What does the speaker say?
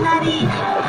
Nari.